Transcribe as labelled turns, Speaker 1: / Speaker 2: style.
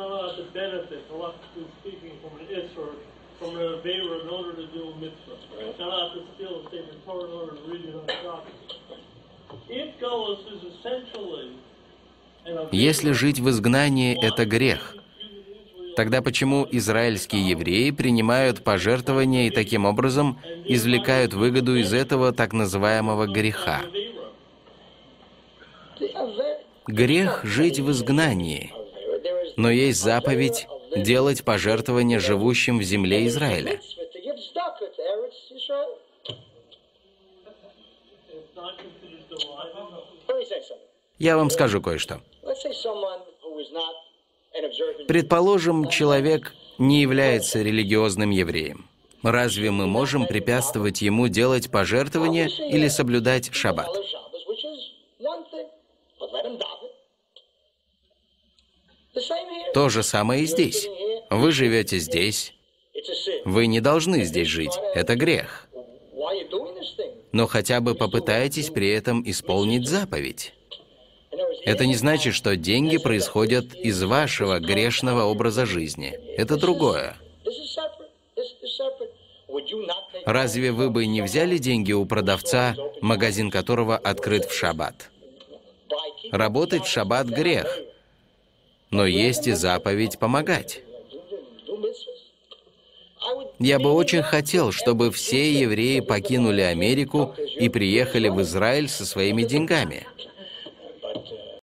Speaker 1: not allowed to benefit, philosophy speaking, from an isser, from an avera in order to do a mitzvah. Not allowed to steal a statement Torah in order to read it on Shabbos. If Golos is essentially
Speaker 2: Если жить в изгнании – это грех, тогда почему израильские евреи принимают пожертвования и таким образом извлекают выгоду из этого так называемого греха? Грех – жить в изгнании, но есть заповедь делать пожертвования живущим в земле Израиля. Я вам скажу кое-что. Предположим, человек не является религиозным евреем. Разве мы можем препятствовать ему делать пожертвования или соблюдать шаббат? То же самое и здесь. Вы живете здесь, вы не должны здесь жить. Это грех. Но хотя бы попытайтесь при этом исполнить заповедь. Это не значит, что деньги происходят из вашего грешного образа жизни. Это другое. Разве вы бы не взяли деньги у продавца, магазин которого открыт в шаббат? Работать в шаббат – грех. Но есть и заповедь помогать. Я бы очень хотел, чтобы все евреи покинули Америку и приехали в Израиль со своими деньгами.